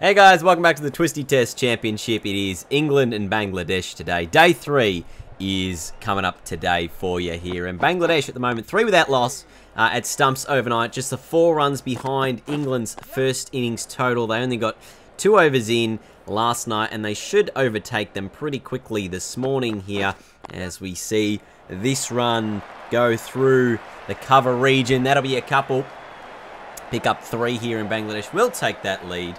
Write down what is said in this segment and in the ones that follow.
Hey guys, welcome back to the Twistie Test Championship. It is England and Bangladesh today. Day three is coming up today for you here. And Bangladesh at the moment, three without loss uh, at Stumps overnight. Just the four runs behind England's first innings total. They only got two overs in last night and they should overtake them pretty quickly this morning here as we see this run go through the cover region. That'll be a couple. Pick up three here in Bangladesh. We'll take that lead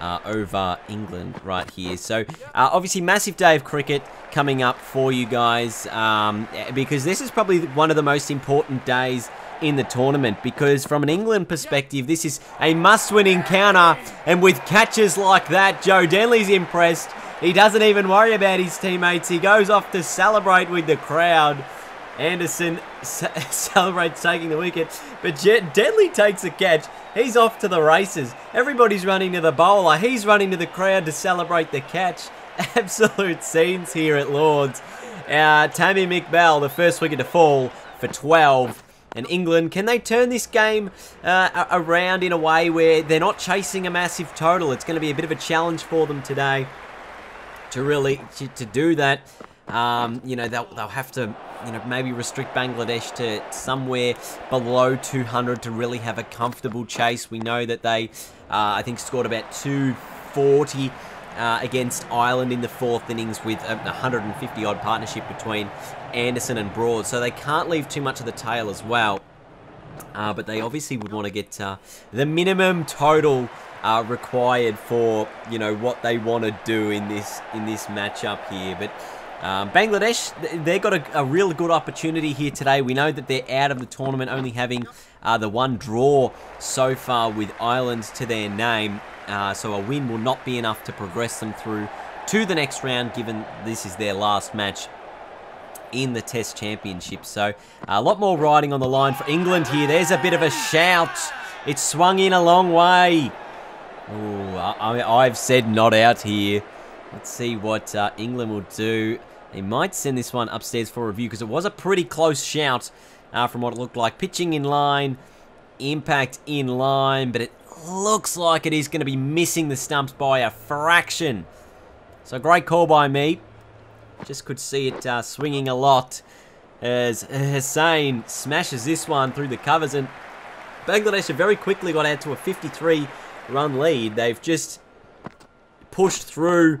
uh, over England right here. So, uh, obviously, massive day of cricket coming up for you guys um, because this is probably one of the most important days in the tournament because from an England perspective, this is a must-win encounter and with catches like that, Joe Denley's impressed. He doesn't even worry about his teammates. He goes off to celebrate with the crowd. Anderson celebrates taking the wicket, but Joe Denley takes a catch. He's off to the races. Everybody's running to the bowler. He's running to the crowd to celebrate the catch. Absolute scenes here at Lords. Uh, Tamim Iqbal, the first wicket to fall for 12. And England, can they turn this game uh, around in a way where they're not chasing a massive total? It's going to be a bit of a challenge for them today to really to, to do that. Um, you know, they'll, they'll have to, you know, maybe restrict Bangladesh to somewhere below 200 to really have a comfortable chase. We know that they, uh, I think, scored about 240 uh, against Ireland in the fourth innings with a 150-odd partnership between Anderson and Broad. So they can't leave too much of the tail as well. Uh, but they obviously would want to get uh, the minimum total uh, required for you know what they want to do in this in this matchup here. But um, Bangladesh, they've got a, a, real good opportunity here today. We know that they're out of the tournament, only having uh, the one draw so far with Ireland to their name. Uh, so a win will not be enough to progress them through to the next round, given this is their last match in the Test Championship. So a lot more riding on the line for England here. There's a bit of a shout. It swung in a long way. Ooh, I, have said not out here. Let's see what uh, England will do. They might send this one upstairs for review because it was a pretty close shout uh, from what it looked like. Pitching in line, impact in line, but it looks like it is going to be missing the stumps by a fraction. So great call by me. Just could see it uh, swinging a lot as Hussain smashes this one through the covers and Bangladesh have very quickly got out to a 53 run lead. They've just pushed through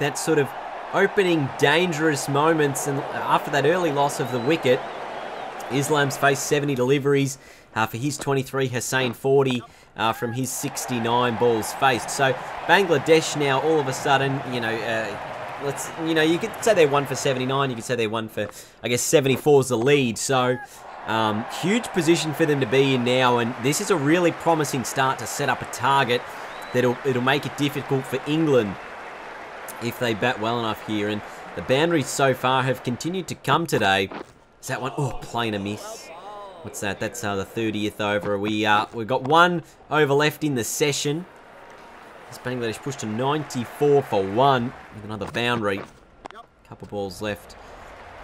that sort of opening dangerous moments and after that early loss of the wicket Islam's faced 70 deliveries uh, for his 23 Hussain 40 uh, from his 69 balls faced. So Bangladesh now all of a sudden you know uh, let's you know you could say they're one for 79 you could say they're one for I guess 74 is the lead. So um, huge position for them to be in now and this is a really promising start to set up a target that'll it'll make it difficult for England if they bat well enough here. And the boundaries so far have continued to come today. Is that one? Oh, plain a miss. What's that? That's uh, the 30th over. We, uh, we've got one over left in the session. This Bangladesh pushed to 94 for one with another boundary. Couple balls left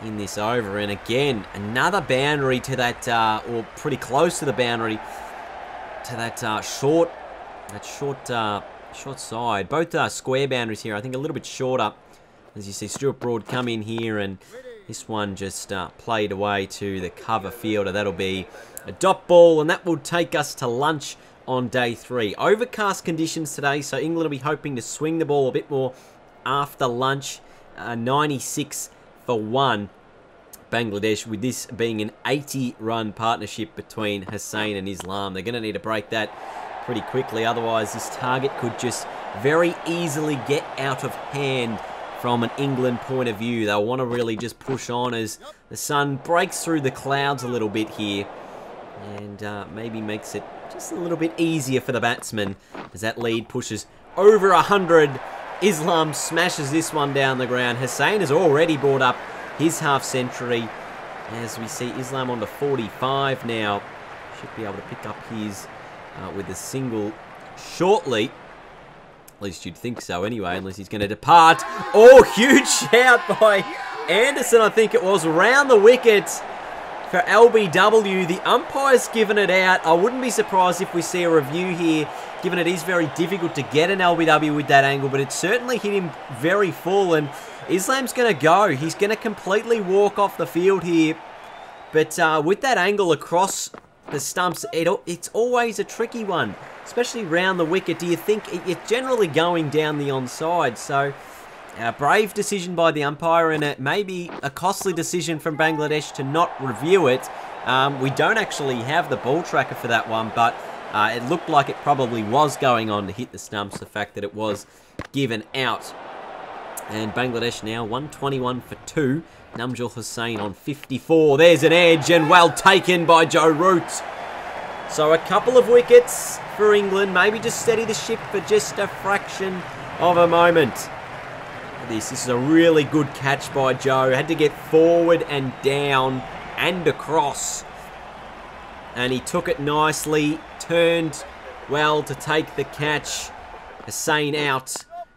in this over. And again, another boundary to that, uh, or pretty close to the boundary, to that uh, short, that short uh, Short side. Both uh, square boundaries here. I think a little bit shorter. As you see, Stuart Broad come in here and this one just uh, played away to the cover fielder. That'll be a dot ball and that will take us to lunch on day three. Overcast conditions today, so England will be hoping to swing the ball a bit more after lunch. Uh, 96 for one. Bangladesh, with this being an 80-run partnership between Hussain and Islam. They're going to need to break that pretty quickly. Otherwise, this target could just very easily get out of hand from an England point of view. They'll want to really just push on as the sun breaks through the clouds a little bit here and uh, maybe makes it just a little bit easier for the batsman as that lead pushes over 100. Islam smashes this one down the ground. Hussain has already brought up his half century as we see Islam on to 45 now. Should be able to pick up his uh, with a single shortly. At least you'd think so anyway, unless he's going to depart. Oh, huge shout by Anderson, I think it was, around the wicket. for LBW. The umpire's given it out. I wouldn't be surprised if we see a review here, given it is very difficult to get an LBW with that angle, but it certainly hit him very full, and Islam's going to go. He's going to completely walk off the field here. But uh, with that angle across the stumps, it, it's always a tricky one, especially round the wicket. Do you think it's generally going down the onside? So a brave decision by the umpire and it may be a costly decision from Bangladesh to not review it. Um, we don't actually have the ball tracker for that one, but uh, it looked like it probably was going on to hit the stumps, the fact that it was given out. And Bangladesh now 121 for 2. Nazmul Hussain on 54. There's an edge and well taken by Joe Root. So a couple of wickets for England. Maybe just steady the ship for just a fraction of a moment this. This is a really good catch by Joe. Had to get forward and down and across. And he took it nicely, turned well to take the catch. Hussain out.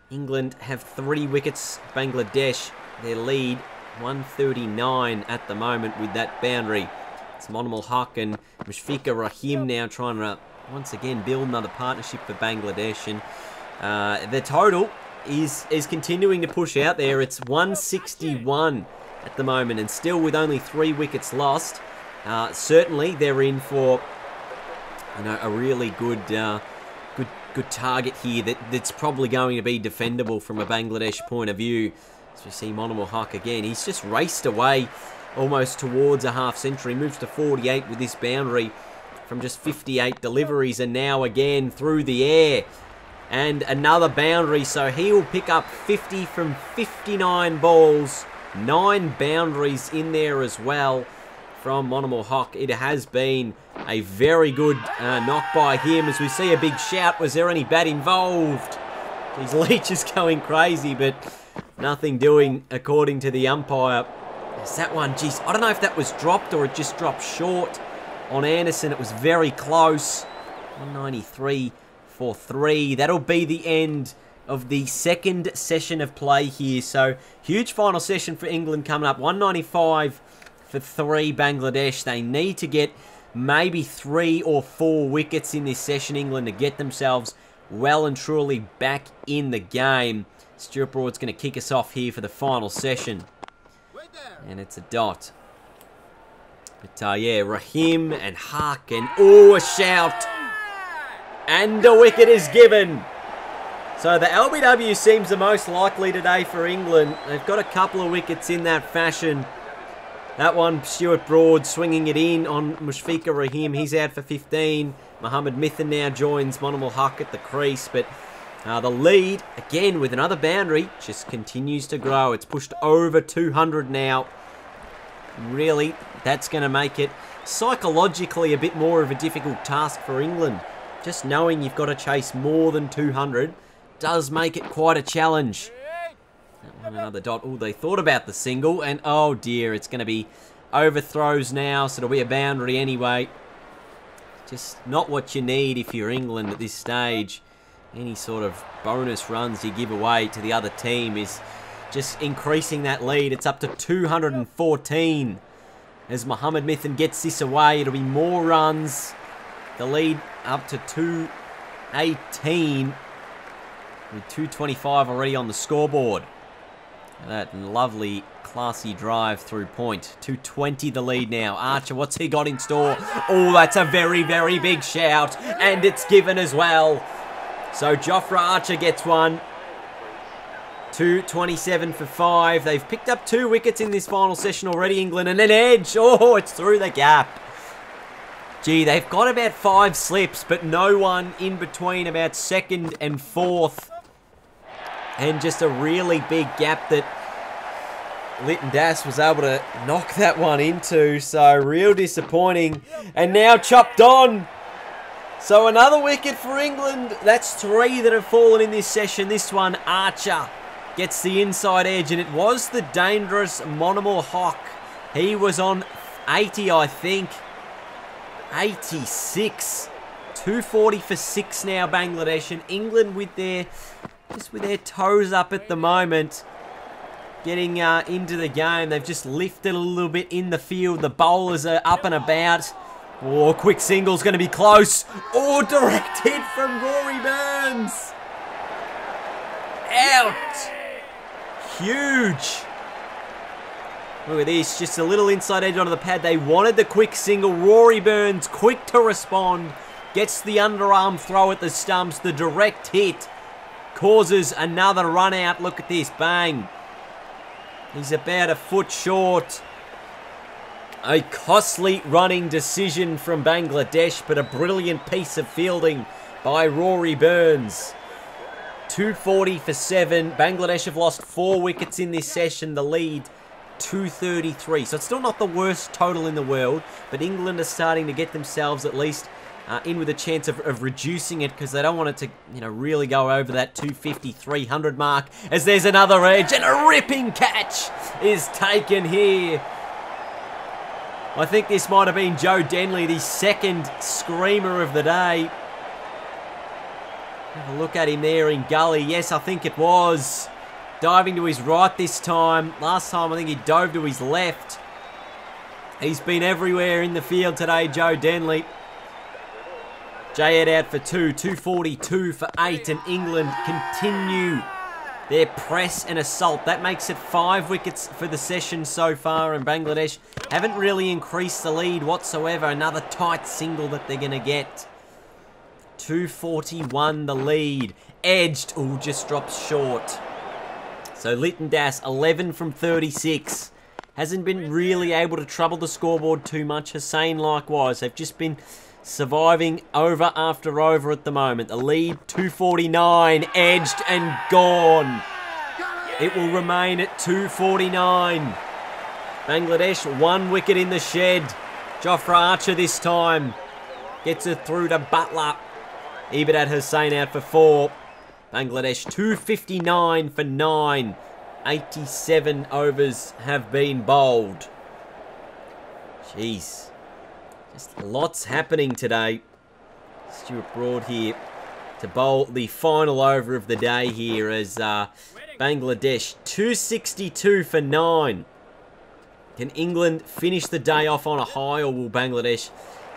England have three wickets. Bangladesh, their lead, 139 at the moment with that boundary. It's Mominul Haq and Mushfiqur Rahim now trying to once again build another partnership for Bangladesh. And uh, the total is, is continuing to push out there. It's 161 at the moment and still with only three wickets lost. Uh, certainly they're in for you know, a really good, uh, good, good target here that, that's probably going to be defendable from a Bangladesh point of view. As we see Mominul Haq again, he's just raced away almost towards a half century. Moves to 48 with this boundary from just 58 deliveries and now again through the air and another boundary. So he will pick up 50 from 59 balls. Nine boundaries in there as well from Mominul Haq. It has been a very good uh, knock by him as we see a big shout. Was there any bat involved? His Leach is going crazy, but nothing doing according to the umpire. Is that one? Geez, I don't know if that was dropped or it just dropped short on Anderson. It was very close. 193 for three. That'll be the end of the second session of play here. So, huge final session for England coming up. 195 for three Bangladesh. They need to get maybe three or four wickets in this session, England, to get themselves well and truly back in the game. Stuart Broad's going to kick us off here for the final session. And it's a dot. But uh, yeah, Rahim and Haq and oh, a shout. And a wicket is given. So the LBW seems the most likely today for England. They've got a couple of wickets in that fashion. That one, Stuart Broad swinging it in on Mushfiqur Rahim. He's out for 15. Mohammed Mithun now joins Mominul Haq at the crease. But uh, the lead, again with another boundary, just continues to grow. It's pushed over 200 now. Really, that's going to make it psychologically a bit more of a difficult task for England just knowing you've got to chase more than 200 does make it quite a challenge. Another dot. Oh, they thought about the single, and oh dear, it's going to be overthrows now, so it'll be a boundary anyway. Just not what you need if you're England at this stage. Any sort of bonus runs you give away to the other team is just increasing that lead. It's up to 214. As Mohammed Mithun gets this away, it'll be more runs. The lead up to 218 with 225 already on the scoreboard. That lovely, classy drive through point. 220 the lead now. Archer, what's he got in store? Oh, that's a very, very big shout. And it's given as well. So Jofra Archer gets one. 227 for five. They've picked up two wickets in this final session already, England. And an edge. Oh, it's through the gap. Gee, they've got about five slips, but no one in between about second and fourth. And just a really big gap that Liton Das was able to knock that one into. So, real disappointing. And now chopped on. So, another wicket for England. That's three that have fallen in this session. This one, Archer gets the inside edge. And it was the dangerous Mominul Haq. He was on 80, I think. 86. 240 for six now, Bangladesh. And England with their, just with their toes up at the moment. getting uh, into the game. They've just lifted a little bit in the field. The bowlers are up and about. Oh, quick single's going to be close. Oh, direct hit from Rory Burns. Out. Huge. Look at this, just a little inside edge onto the pad. They wanted the quick single. Rory Burns, quick to respond. Gets the underarm throw at the stumps. The direct hit causes another run out. Look at this, bang. He's about a foot short. A costly running decision from Bangladesh, but a brilliant piece of fielding by Rory Burns. 240 for 7. Bangladesh have lost 4 wickets in this session. The lead 233. So it's still not the worst total in the world, but England are starting to get themselves at least uh, in with a chance of, of reducing it because they don't want it to, you know, really go over that 250, 300 mark as there's another edge and a ripping catch is taken here. I think this might have been Joe Denley, the second screamer of the day. Have a look at him there in gully. Yes, I think it was. Diving to his right this time. Last time I think he dove to his left. He's been everywhere in the field today, Joe Denley. Jayed out for two, 242 for eight, and England continue their press and assault. That makes it five wickets for the session so far, and Bangladesh haven't really increased the lead whatsoever. Another tight single that they're going to get. 241 the lead. Edged. Oh, just drops short. So Liton Das, 11 from 36. Hasn't been really able to trouble the scoreboard too much. Hussain likewise. They've just been surviving over after over at the moment. The lead, 249, edged and gone. It will remain at 249. Bangladesh, one wicket in the shed. Jofra Archer this time. Gets it through to Buttler. Ibadat Hussain out for four. Bangladesh 259 for 9. 87 overs have been bowled. Jeez. Just lots happening today. Stuart Broad here to bowl the final over of the day here as uh, Bangladesh 262 for 9. Can England finish the day off on a high or will Bangladesh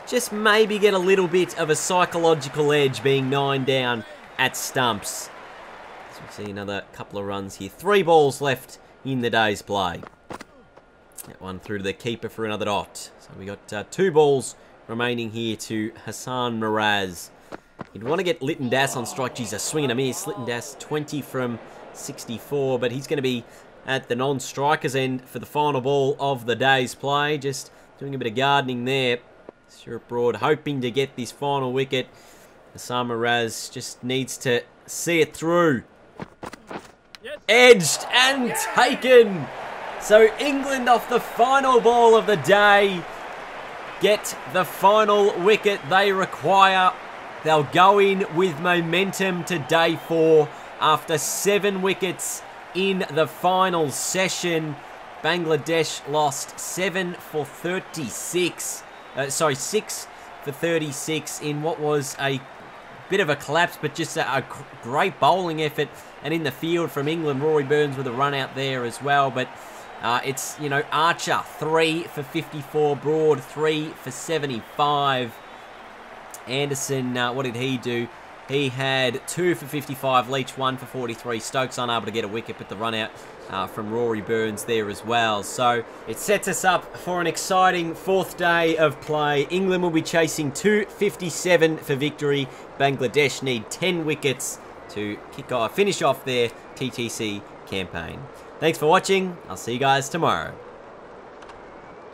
just maybe get a little bit of a psychological edge being 9 down at stumps. So we see another couple of runs here. Three balls left in the day's play. That one through to the keeper for another dot. So we got uh, two balls remaining here to Hassan Miraz. You'd want to get Liton Das on strike. Geez, a swing and a miss. Liton Das 20 from 64, but he's going to be at the non-strikers end for the final ball of the day's play. Just doing a bit of gardening there. Stuart Broad hoping to get this final wicket. Hassan Raz just needs to see it through. Edged and taken. So England off the final ball of the day get the final wicket they require. They'll go in with momentum to day four after seven wickets in the final session. Bangladesh lost seven for 36. Uh, sorry, six for 36 in what was a bit of a collapse, but just a, a, great bowling effort. And in the field from England, Rory Burns with a run out there as well. But uh, it's, you know, Archer, 3 for 54. Broad, 3 for 75. Anderson, uh, what did he do? He had 2 for 55. Leach, 1 for 43. Stokes unable to get a wicket, but the run out uh, from Rory Burns there as well. So it sets us up for an exciting fourth day of play. England will be chasing 257 for victory. Bangladesh need 10 wickets to kick off, finish off their TTC campaign. Thanks for watching. I'll see you guys tomorrow.